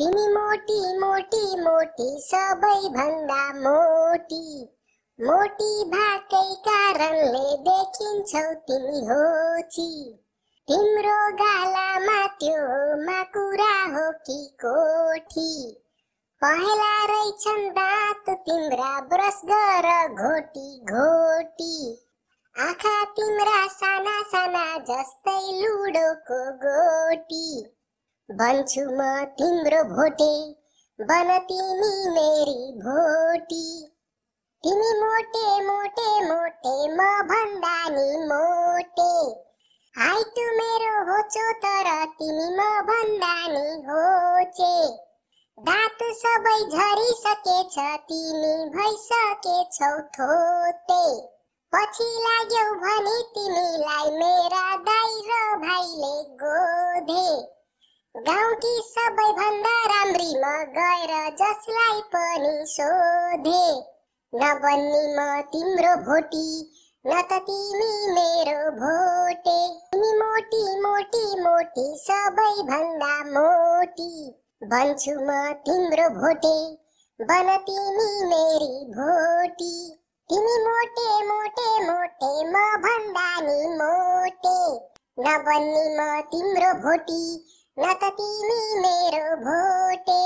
तिमी मोटी मोटी मोटी सबैभन्दा मोटी। मोटी भएकै कारणले देखिन्छौ तिमी होची तिम्रो गालामा त्यो माकुरा हो कि कोठी। पहेला रहेछन् दाँत तिम्रा ब्रस गर घोटी घोटी। आँखा तिम्रा साना साना जस्तै लुडोको गोटी। बन्छु म तिम्रो भोटे। बन तिमी मेरी भोटी। तिमी मोटे मोटे मोटे म भन्दा नि मोटे। हाइट मेरो होचो तर तिमी म भन्दा नि होचे। दाँत सबै झरिसकेछ तिमी भइसकेछौ थोते। पछि लाग्यौ भने तिमीलाई मेरा दाइ र भाइले गोधे। गाउँकी सबैभन्दा राम्री म गएर जसलाई पनि सोधे। नबन्नी म तिम्रो भोटी न त तिमी मेरो भोटे। तिमी मोटी मोटी मोटी सबैभन्दा मोटी। बन्छु म तिम्रो भोटे बन तिमी मेरी भोटी। तिमी मोटे मोटे मोटे म भन्दा नि मोटे। नबन्नी म तिम्रो भोटी न त तिमी मेरो भोटे।